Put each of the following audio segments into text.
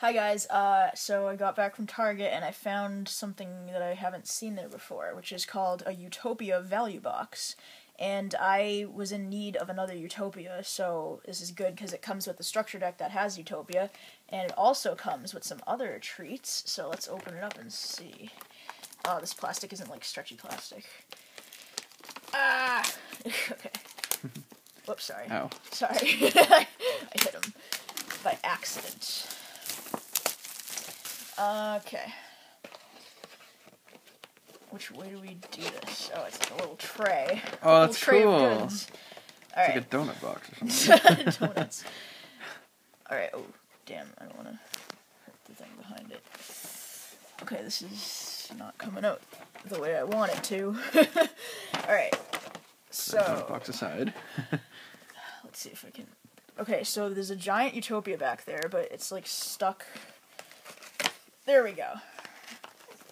Hi guys. Uh, so I got back from Target and I found something that I haven't seen there before, which is called a Utopia value box. And I was in need of another Utopia, so this is good because it comes with the structure deck that has Utopia, and it also comes with some other treats. So let's open it up and see. Oh, this plastic isn't like stretchy plastic. Ah. okay. Whoops, sorry. Oh. Sorry. I hit him by accident. Okay. Which way do we do this? Oh, it's like a little tray. Oh, a little that's tray cool. Of goods. It's All like a donut box or something. Donuts. All right. Oh, damn! I don't want to hurt the thing behind it. Okay, this is not coming out the way I want it to. All right. The donut So box aside. let's see if I can. Okay, so there's a giant Utopia back there, but it's like stuck. There we go.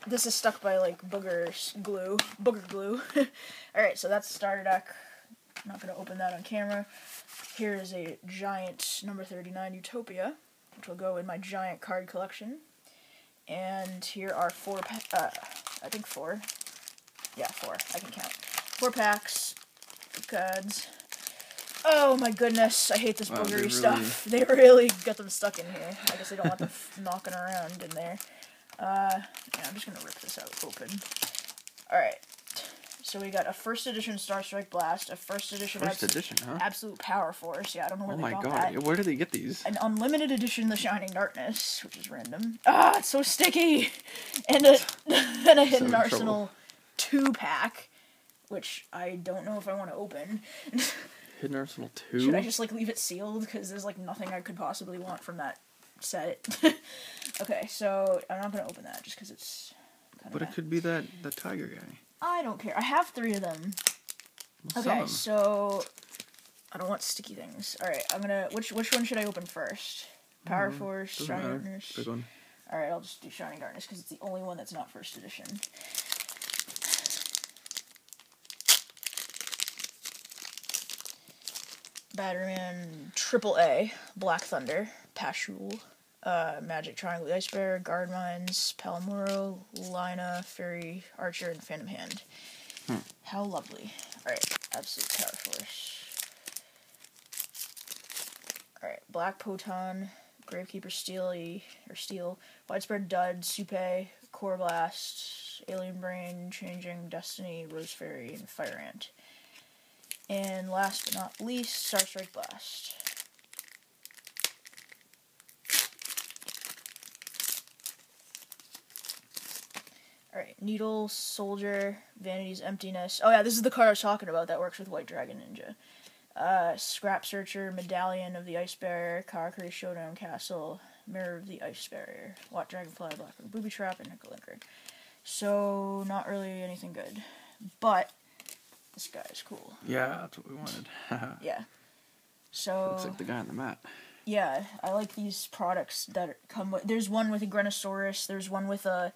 This is stuck by like booger glue, booger glue. All right, so that's the starter deck. I'm not gonna open that on camera. Here is a giant number 39 Utopia, which will go in my giant card collection. And here are four, uh, I think four. Yeah, four. I can count. Four packs cards. Oh my goodness, I hate this Wow, boogery really- stuff. They really got them stuck in here. I guess they don't want them knocking around in there. Uh, yeah, I'm just gonna rip this out open. Alright. So we got a first edition Star Strike Blast, a first edition First Abs- edition, huh? Absolute Power Force. Yeah, I don't know where Oh they my got god. that. yeah, Where do they get these? An unlimited edition The Shining Darkness, which is random. Ah, it's so sticky! And a, and a Hidden in Arsenal trouble. 2 pack, which I don't know if I want to open. Hidden Arsenal 2? Should I just like leave it sealed? Because there's like nothing I could possibly want from that set. okay, so I'm not gonna open that just because it's kind But of. it could be that, that tiger guy. I don't care. I have three of them. Well, Okay, them. so I don't want sticky things. All right, I'm gonna. Which which one should I open first? Mm-hmm. Power Force, Doesn't Shining matter. Darkness. Big one. All right, I'll just do Shining Darkness because it's the only one that's not first edition. Batteryman Triple A, Black Thunder, Pashul, uh, Magic Triangle, the Ice Barrier, Guard Mines, Palamuro, Lina, Fairy, Archer, and Phantom Hand. How lovely. Alright, Absolute Power Force. Alright, Black Poton, Gravekeeper Steely, or Steel, Widespread Dud, Supe, Core Blast, Alien Brain, Changing Destiny, Rose Fairy, and Fire Ant. And last but not least, Star Strike Blast. Alright, Needle, Soldier, Vanity's Emptiness. Oh yeah, this is the card I was talking about that works with White Dragon Ninja. Uh, Scrap Searcher, Medallion of the Ice Barrier, Karakuri Showdown Castle, Mirror of the Ice Barrier, White Dragonfly, Blackrock Booby Trap, and Nickel Linker. So, not really anything good. But, this guy is cool. Yeah, that's what we wanted. Yeah. So, Looks like the guy on the mat. yeah, I like these products that come with. There's one with a Grenosaurus. There's one with a,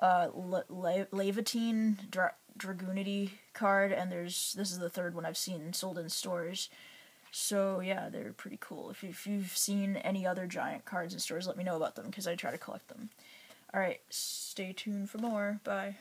uh, Le- Le- Leyvaten Dra- Dragunity card, and there's this is the third one I've seen sold in stores. So yeah, they're pretty cool. If, you, if you've seen any other giant cards in stores, let me know about them because I try to collect them. All right, stay tuned for more. Bye.